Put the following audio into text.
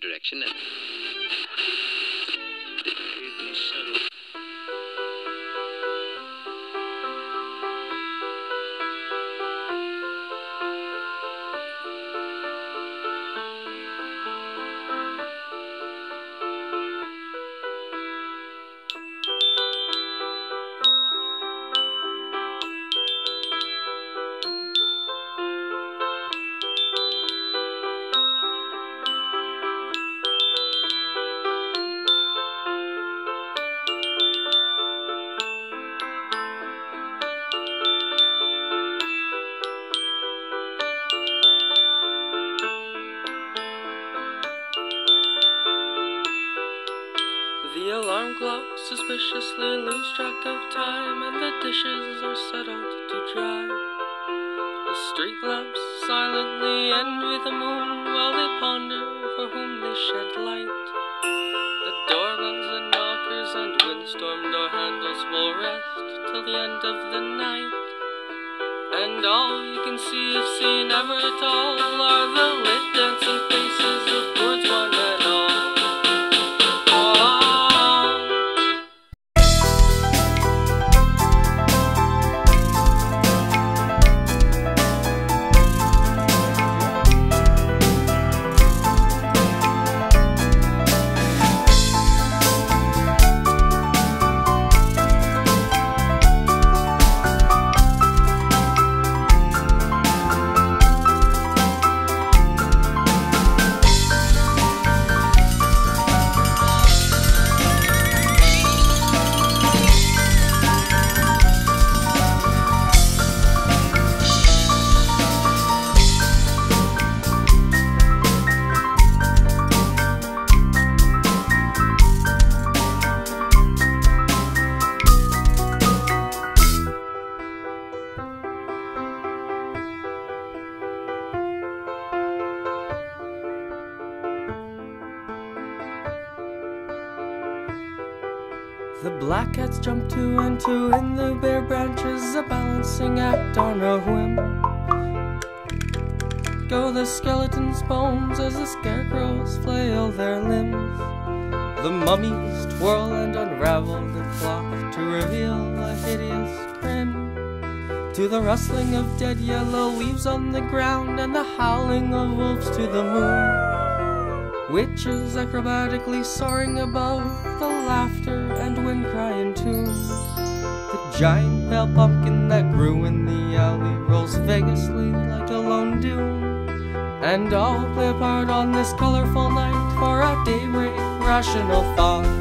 that direction. Clock suspiciously lose track of time, and the dishes are set out to dry. The street lamps silently envy the moon while they ponder for whom they shed light. The doorbells and knockers and windstorm door handles will rest till the end of the night. And all you can see if seen ever at all are the The black cats jump two and two in the bare branches, a balancing act on a whim. Go the skeleton's bones as the scarecrows flail their limbs. The mummies twirl and unravel the cloth to reveal a hideous grin. To the rustling of dead yellow leaves on the ground and the howling of wolves to the moon. Witches acrobatically soaring above the laughter The giant pale pumpkin that grew in the alley rolls vaguely like a lone doom. And all play a part on this colorful night for a daybreak rational thought.